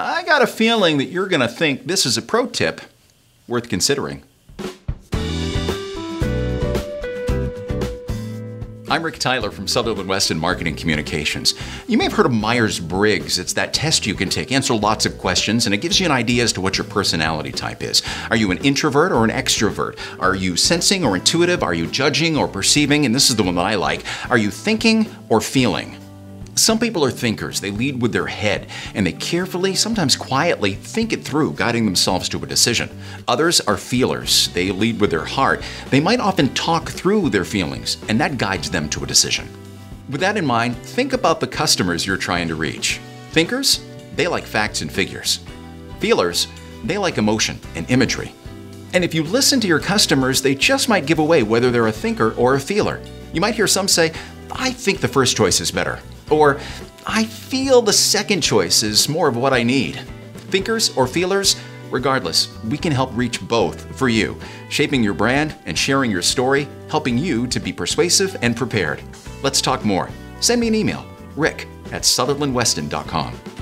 I got a feeling that you're going to think this is a pro tip worth considering. I'm Rick Tyler from Sutherland Weston Marketing Communications. You may have heard of Myers Briggs. It's that test you can take, answer lots of questions, and it gives you an idea as to what your personality type is. Are you an introvert or an extrovert? Are you sensing or intuitive? Are you judging or perceiving? And this is the one that I like. Are you thinking or feeling? Some people are thinkers. They lead with their head and they carefully, sometimes quietly, think it through, guiding themselves to a decision. Others are feelers. They lead with their heart. They might often talk through their feelings, and that guides them to a decision. With that in mind, think about the customers you're trying to reach. Thinkers, they like facts and figures. Feelers, they like emotion and imagery. And if you listen to your customers, they just might give away whether they're a thinker or a feeler. You might hear some say, I think the first choice is better. Or, I feel the second choice is more of what I need. Thinkers or feelers, regardless, we can help reach both for you, shaping your brand and sharing your story, helping you to be persuasive and prepared. Let's talk more. Send me an email, rick at sutherlandweston.com.